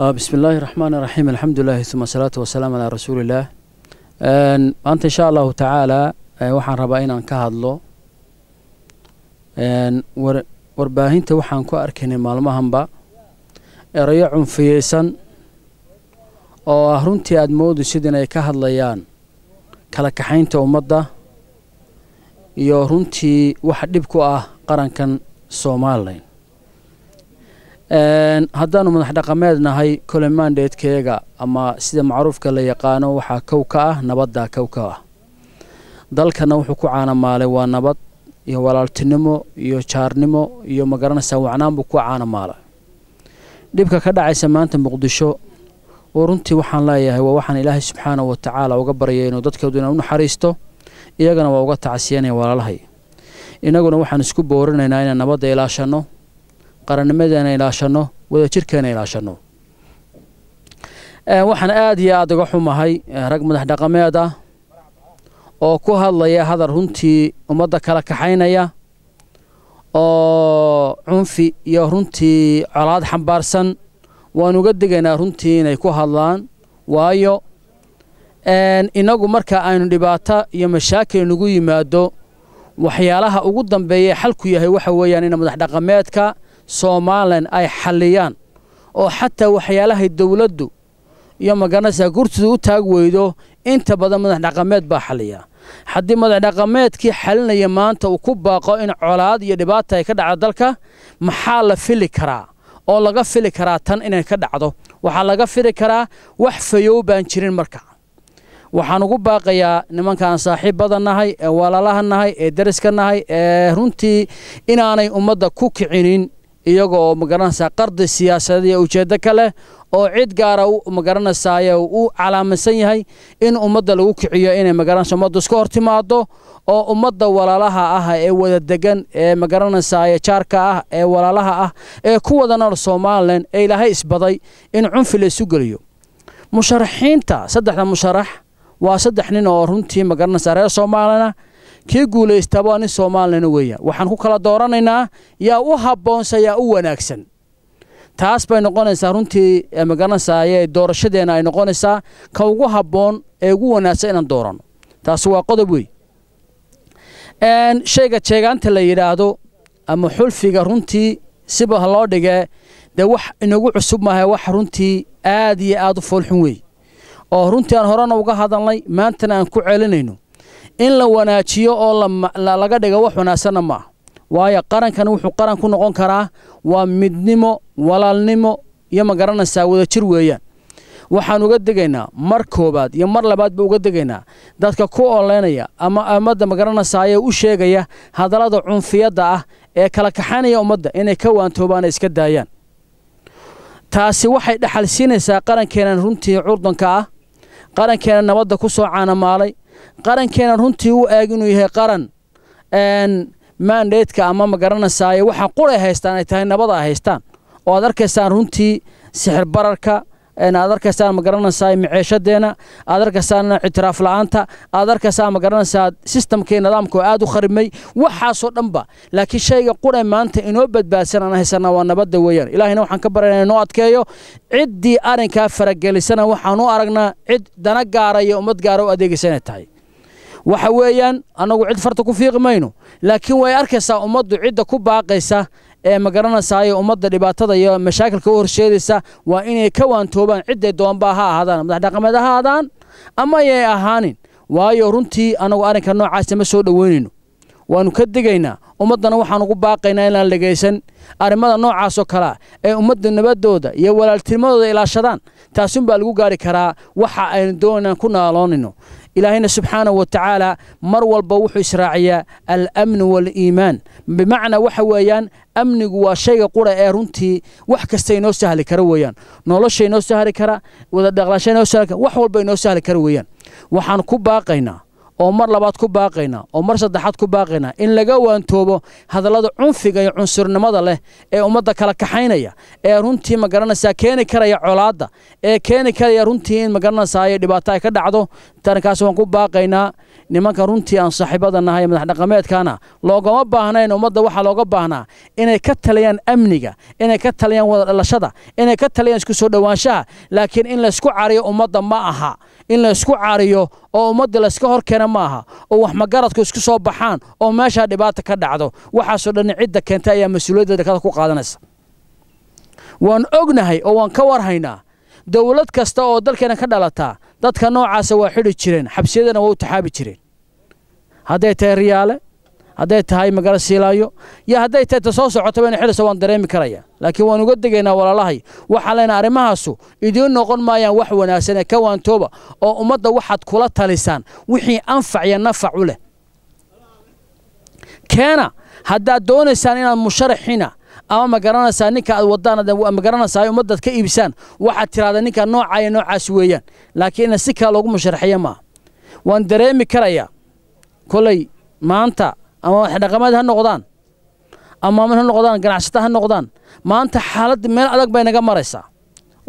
bismi illaahi raxmaan iraxiim alxamdulilahi uma asalaatu wasalaamu calaa rasuulillaah maanta insha allahu tacaala waxaan rabaa inaan ka hadlo. Warbaahinta waxaan ku arkaynay maalmahanba. Erayo cunfiyeysan oo ah runtii aada moodu sidin ay ka hadlayaan. Kala kaxaynta ummadda iyo runtii wax dhib ku ah qarankan somalilan haddaanu madax dhaqameed nahay kole ama sida macruufka la yaqaano waxaa kow ka ah nabaddaa kow ka ah. Dalkana wuxuu ku caanamaalay waa nabad iyo walaaltinimo iyo jaarnimo iyo ma garanaysaa wacnaan buu ku caanamaalay dhibka ka dhacaysa maanta muqdisho oo runtii waxaan leeyahay waa waxaan ilaahay subxaanahu wa tacaala uga baryay inuu dadkoodu ina u naxariisto iyagana waa uga tacsiyanaya walaalahay. Innaguna waxaan isku boorinaynaa inaan nabadda ilaashanno qarannimadeena ilaashanno wadajirkeena ilaashanno. Waxaan aada iyo aada uga xumahay rag madax dhaqameed ah oo ku hadlaya hadal runtii ummadda kala kaxaynaya oo cunfi iyo runtii colaad xambaarsan waan uga digaynaa runtii inay ku hadlaan. Waayo innagu marka aynu dhibaato iyo mashaakil nagu yimaado waxyaalaha ugu dambeeya xalku yahay waxa weeyaan in madax dhaqameedka somalilan ay xalliyaan oo xataa waxyaalahay dowladdu iyo ma garanaysaa gurtida u taag weydo inta badan madax dhaqameed baa xalliya haddii madax dhaqameedkii xalinaya maanta uu ku baaqo in colaad iyo dhibaata ay ka dhacdo dalka maxaa la fili karaa? Oo laga fili karaa tan inay ka dhacdo? Waxaa laga fili karaa wax fayow baan jirin marka. Waxaan ugu baaqayaa nimankaan saaxiibbada nahay ee walaalaha nahay ee dariska nahay ee runtii inaanay ummadda ku kicinin iyaga oo ma garanaysaa qardi siyaasadeed iyo ujeeddo ka leh oo cid gaara magaranaysaay u calaamadsan yahay in ummadda lagu kiciyo inay magaranaysa ummaddu iska hor timaado oo ummadda walaalaha ah ee wada degan ee magaranaysaay jaarka ah ee walaalaha ah ee ku wada nool somalilan ee ilaahay isbaday in cunfi la isu geliyo. Musharaxiinta saddexda musharax waa saddex nin oo runtii ma garanaysaa reer soomaalina kii guulaystaaba waa nin soomaalina weeyaan waxaan ku kala dooranaynaa yaa u habboonsa yaa u wanaagsan. Taas bay noqonaysaa runtii ma garanaysaa doorashadeena ay noqonaysaa ka ugu habboon ee ugu wanaagsan inaan doorano. Taasi waa qodob wey shayga jeegaanta la yidhaahdo ama xulfiga runtii siba loo dhigee dee wax inagu cusub maaha wax runtii aad iyo aad u foolxun wey oo runtii aan horena uga hadalnay maantana aan ku celinayno in la wanaajiyo oo laga dhigo wax wanaagsanna ma ah waayo qarankan wuxuu qaran ku noqon karaa waa midnimo walaalnimo iyo ma garanaysaa wadajir weeyaan. Waxaan uga degaynaa mar koobaad iyo mar labaadba uga degaynaa dadka ku oleynaya ama ummadda magaranaysaayee u sheegaya hadallada cunfiyadda ah ee kala kaxaynaya ummadda inay ka waantoobaan ay iska daayaan. Taasi waxay dhexal siinaysaa runtii curdanka ah qarankeena nabadda ku soo caanamaalay qarankeena runtii u eeg inuu yahay qaran. Maandheedka ama magaranaysaay waxa quray haystaan ay tahay nabad ay haystaan. Oo aad arkaysaan runtii sixir bararka aad arkaysaan ma garanaysaa maceeshadeena aad arkaysaan ictiraaf la'aanta? Aad arkaysaan ma garanaysaa sistamkii nidaamka aad u kharimay? Waxaasoo dhanba laakiin shayga quray maanta inoo badbaadsan aan haysanaa waa nabadda weeyaan. Ilaahina waxaan ka baryana inoo adkeeyo. Ciddii arrinkaa faragelisana waxaan u aragnaa cid dana gaara iyo ummad gaara u adeegaysa tahay. Waxa weeyaan annagu cid farta ku fiiqi mayno. Laakiin way arkaysaa ummaddu cidda ku baaqaysa ee magaranaysaay ummadda dhibaatada iyo mashaakilka u horseedaysa waa inay ka waantoobaan cidday doonba ha ahaadaan. Madax dhaqameed ha ahaadaan ama yay ahaanin. Waayo runtii annagu arrinka noocaasa ma soo dhoweynayno waannu ka digaynaa ummaddana waxaan ugu baaqaynaa inaan dhegaysan arrimada noocaasoo kalea ee ummadda nabadooda iyo walaaltinimadooda ilaashadaan taasunbaa lagu gaari karaa waxa aynu doonaan ku naaloonayno. Ilaahayna subxaanahu wa tacaala mar walba wuxuu israaciyaa alamnu waaliimaan bimacnaa waxa weeyaan amnigu waa shayga qura ee runtii wax kasta inoo sahli kara weeyaan. Nolosha inoo sahli kara wada dhaqlaasha inoo sahli kara wax walba inoo sahli kara weeyaan. Waxaan ku baaqaynaa oo mar labaad ku baaqaynaa oo mar saddexaad ku baaqaynaa in laga waantoobo hadallada cunfiga iyo cunsurnimada leh ee ummadda kala kaxaynaya ee runtii ma garanaysaa keeni karaya colaadda ee keeni karaya runtii in ma garanaysaa ay dhibaato ay ka dhacdo. Tankaas waan ku baaqaynaa nimanka runtii aan saaxiibada nahay madax dhaqameedkana loogama baahnayn ummadda waxaa looga baahnaa inay ka taliyaan amniga inay ka taliyaan wada dhalashada inay ka taliyaan isku soo dhowaanshaha laakiin in laysku cariyo ummadda ma aha in laysku cariyo oo ummadda layska hor keena ma aha oo wax magaradku isku soo baxaan oo meeshaa dhibaata ka dhacdo. Waxaasoo dhan cidda keentay ayaa mas'uuliyaddeeda kada ku qaadanaysa. Waan ognahay oo waan ka warhaynaa dowlad kasta oo dalkeena ka dhalataa dadka noocaasa waa xidhi jireen xabsiyadana waa u taxaabi jireen. Hadday tahay riyaale hadday tahay magalo siilaayo iyo hadday tahay ta soo socotaba ina xidhaysa waan dareemi karaya laakiin waan uga degaynaa walaalahay waxaan leenahay arrimahaasu idiin noqon maayaan wax wanaagsan ee ka waantooba oo ummadda waxaad kula talisaan wixii anfac iyo nafac u leh. Keena haddaad doonaysaan inaad musharaxina ama ma garanaysaa ninka aad wadaan ma garanaysaa ummaddaad ka iibsaan waxaad tiraahdaa ninka nooca iyo noocaas weeyaan. Laakiin ina si kale loogu musharaxiya maaha. Waan dareemi karayaa. Kolay maanta ama waxdhaqameed ha noqdaan. Ama ha noqdaan ganacsata ha noqdaan. Maanta xaaladda meel adag bay naga maraysaa.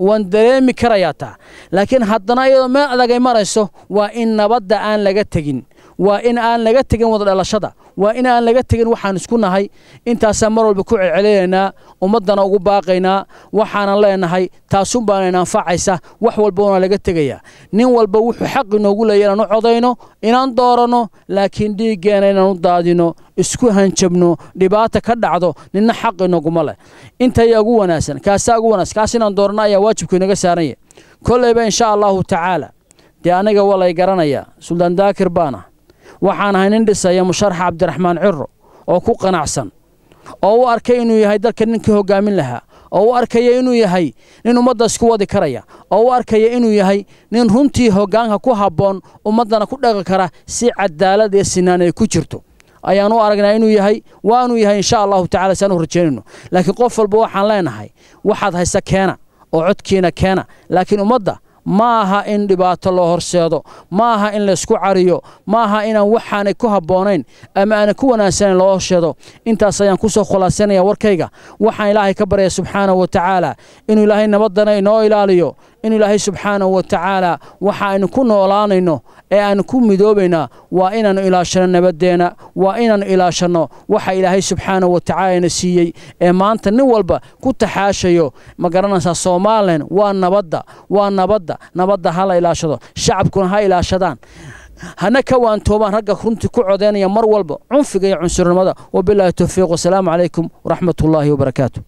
Waan dareemi karayaa taa. Laakiin haddana iyadoo meel adag ay marayso waa in nabadda aan laga tegin waa in aan laga tegin wada dhalashada. Waa in aan laga tegin waxaan isku nahay. Intaasaan mar walba ku celcelinaynaa ummaddana ugu baaqaynaa waxaanan leenahay taasun baana anfacaysa wax walba una laga tegayaa. Nin walba wuxuu xaq inoogu leeya inaan u codayno inaan dooranno laakiin dhiiggeena inaan u daadino isku hanjabno dhibaata ka dhacdo ninna xaq inooguma leh. Intaya ugu wanaagsan kaasaa ugu wanaagsan kaas inaan dooranno ayaa waajibku inaga saaranya. Kollayba insha allahu tacaala. Dee aniga waa lay suldaan daakir baana waxaan ahay nin dhisaya musharax cabdiraxmaan ciro oo ku qanacsan oo u arkay inuu yahay dalka ninkii hoggaamin lahaa oo u arkaya inuu yahay nin ummadda isku wadi karaya oo u arkaya inuu yahay nin runtii hoggaanka ku habboon ummaddana ku dhaqi kara si cadaalad iyo sinaan ay ku jirto. Ayaan u aragnaa inuu yahay waanuu yahay insha allahu tacala si aan u rajaynayno laakiin qof walba waxaan leenahay waxaad haysa keena oo codkiina keena laakiin ummadda ma aha in dhibaato loo horseedo. Ma aha in laysku cariyo. Ma aha inaan waxaanay ku habboonayn. Ama aanay ku wanaagsanayn loo horseedo intaas ayaan ku soo khulaasanaya warkayga. Waxaan ilaahay ka baryaya subxaanahu wa tacaala. Inuu ilaahay nabaddana inoo ilaaliyo inuu ilaahay subxaanahu wa tacaala waxa aynu ku noolaanayno ee aanu ku midoobaynaa waa inaannu ilaashanno nabaddeenna waa inaannu ilaashanno waxa ilaahay subxaanahu wa tacaala ina siiyey ee maanta nin walba ku taxaashayo. Ma garanaysaa somalilan waa nabadda waa nabadda nabadda ha la ilaashado shacabkuna ha ilaashadaan. Hana ka waantoobaan ragga runtii ku codeynaya mar walba cunfiga iyo cunsurnimada. Wabilaahi towfiiq wasalaamu calaykum waraxmat ullaahi wabarakaatu